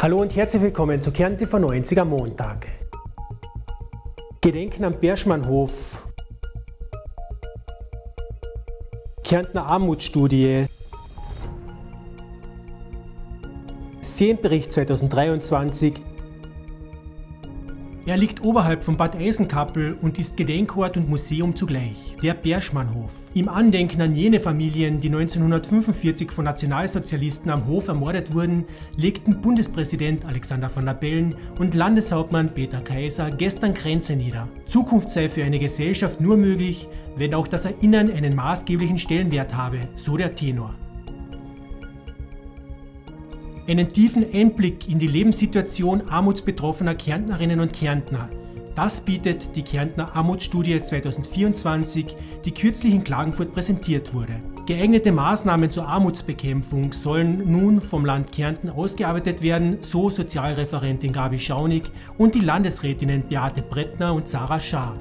Hallo und herzlich willkommen zu Kärnten TV 90 am Montag. Gedenken am Berschmannhof. Kärntner Armutsstudie. Sehenbericht 2023 er liegt oberhalb von Bad Eisenkappel und ist Gedenkort und Museum zugleich, der Berschmannhof. Im Andenken an jene Familien, die 1945 von Nationalsozialisten am Hof ermordet wurden, legten Bundespräsident Alexander van der Bellen und Landeshauptmann Peter Kaiser gestern Grenze nieder. Zukunft sei für eine Gesellschaft nur möglich, wenn auch das Erinnern einen maßgeblichen Stellenwert habe, so der Tenor. Einen tiefen Einblick in die Lebenssituation armutsbetroffener Kärntnerinnen und Kärntner. Das bietet die Kärntner Armutsstudie 2024, die kürzlich in Klagenfurt präsentiert wurde. Geeignete Maßnahmen zur Armutsbekämpfung sollen nun vom Land Kärnten ausgearbeitet werden, so Sozialreferentin Gabi Schaunig und die Landesrätinnen Beate Brettner und Sarah Schaar.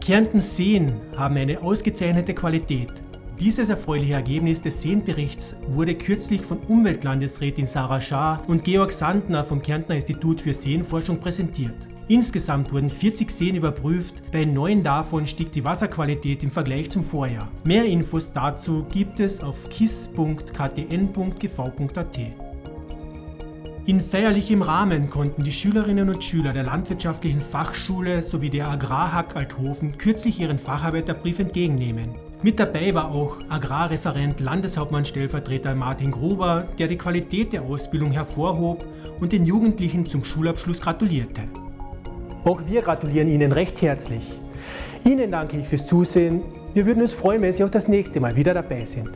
Kärntens Seen haben eine ausgezeichnete Qualität dieses erfreuliche Ergebnis des Seenberichts wurde kürzlich von Umweltlandesrätin Sarah Schaar und Georg Sandner vom Kärntner Institut für Seenforschung präsentiert. Insgesamt wurden 40 Seen überprüft, bei neun davon stieg die Wasserqualität im Vergleich zum Vorjahr. Mehr Infos dazu gibt es auf kiss.ktn.gv.at. In feierlichem Rahmen konnten die Schülerinnen und Schüler der Landwirtschaftlichen Fachschule sowie der Agrarhack Althofen kürzlich ihren Facharbeiterbrief entgegennehmen. Mit dabei war auch Agrarreferent Landeshauptmann Stellvertreter Martin Gruber, der die Qualität der Ausbildung hervorhob und den Jugendlichen zum Schulabschluss gratulierte. Auch wir gratulieren Ihnen recht herzlich. Ihnen danke ich fürs Zusehen. Wir würden uns freuen, wenn Sie auch das nächste Mal wieder dabei sind.